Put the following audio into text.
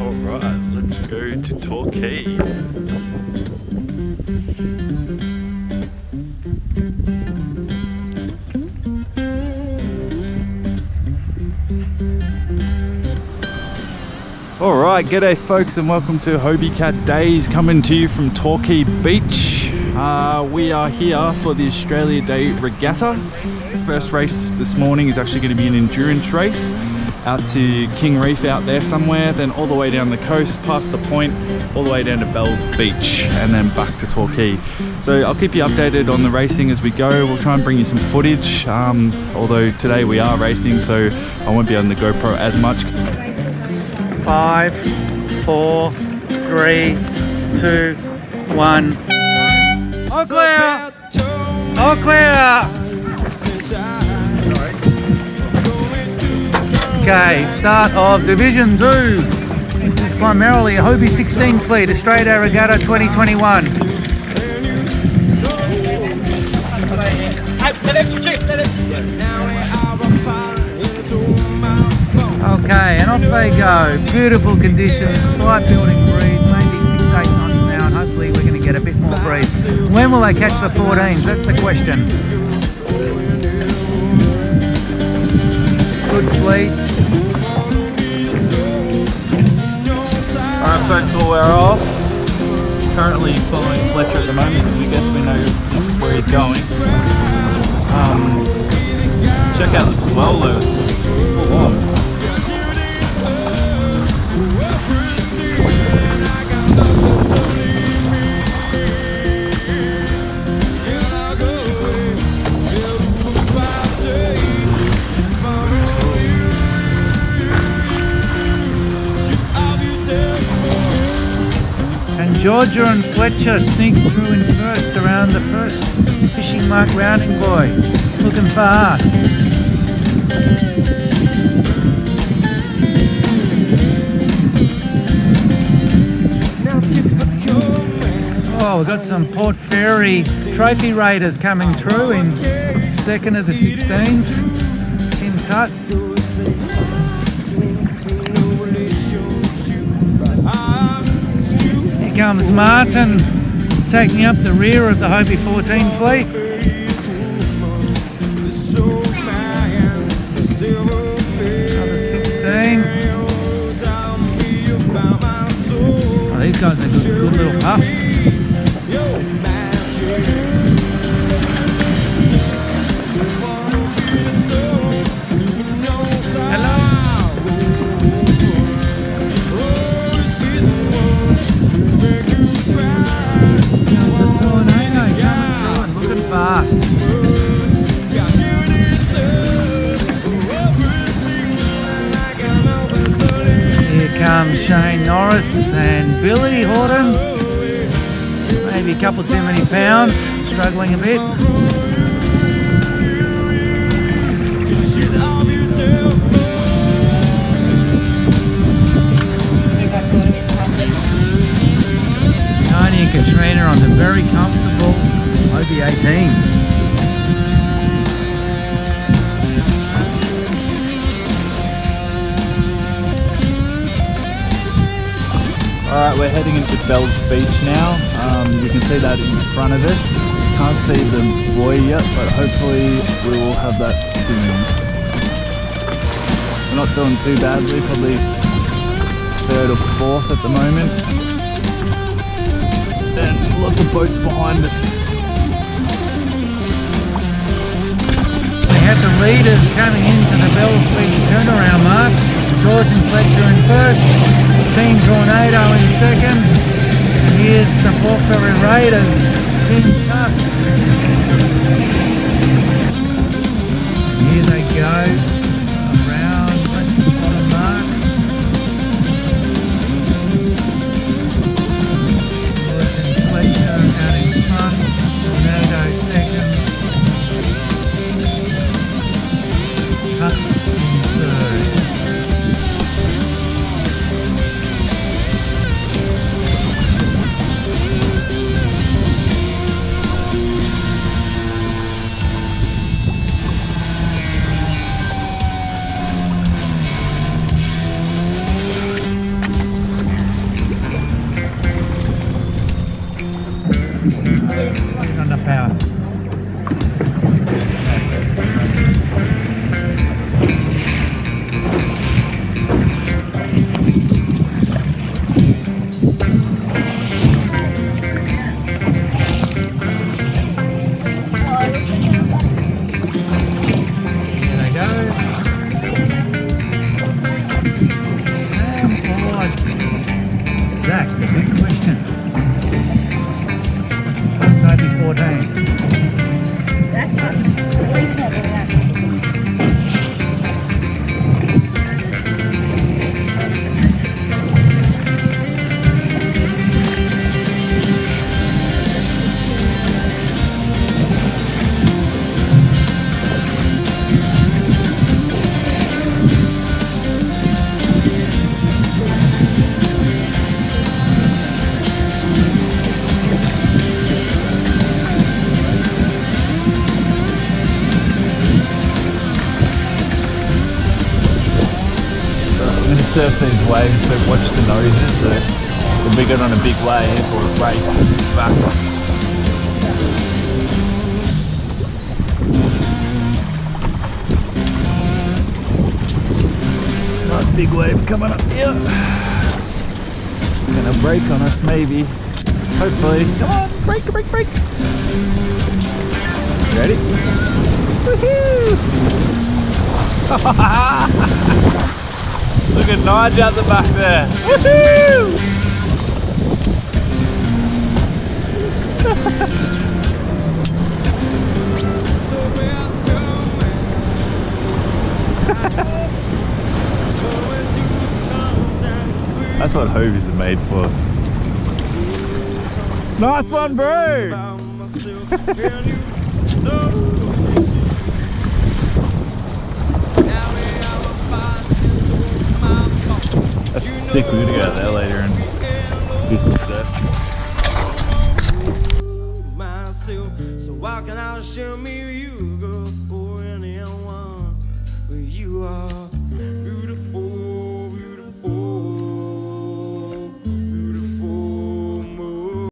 Alright, let's go to Torquay. Alright, g'day folks and welcome to Hobie Cat Days coming to you from Torquay Beach. Uh, we are here for the Australia Day Regatta. First race this morning is actually going to be an endurance race out to King Reef out there somewhere, then all the way down the coast, past the point, all the way down to Bells Beach, and then back to Torquay. So I'll keep you updated on the racing as we go. We'll try and bring you some footage, um, although today we are racing, so I won't be on the GoPro as much. Five, four, three, two, one. All clear! All clear! Okay, start of Division 2, which is primarily a Hobie 16 fleet, Australia Regatta 2021. Okay, and off they go. Beautiful conditions, slight building breeze, maybe get a bit more breeze. When will they catch the 14s? That's the question. Good fleet. Alright folks, well we're off. Currently following Fletcher at the moment we guess we know where he's going. Um, check out the though, it's full on. Georgia and Fletcher sneaked through in first around the first fishing mark rounding buoy. Looking fast. Oh, we've got some Port Fairy trophy raiders coming through in second of the 16s. Tim Tutt. Comes Martin taking up the rear of the Hobie 14 fleet. Another 16. Oh, these guys are good, good little puff. Norris and Billy Horton. Maybe a couple too many pounds, struggling a bit. Tony and Katrina on the very comfortable Hobie 18. Alright, we're heading into Bells Beach now. Um, you can see that in front of us. Can't see the buoy yet, but hopefully we will have that soon. We're not doing too badly, probably third or fourth at the moment. And lots of boats behind us. We had the leaders coming into the Bells Beach turnaround mark. George and Fletcher in first, Team Tornado in second. And here's the Port Fairy Raiders, Tim Tuck. Here they go, surf these waves, but watch the noses. So we get on a big wave or a break. Nice big wave coming up here. It's gonna break on us, maybe. Hopefully. Come on, break, break, break. Ready? Woohoo! Look at Nige at the back there. Woohoo! That's what Hobies are made for. Nice one, bro! That's sick. We're gonna go there later and do some stuff. myself. So why can I show me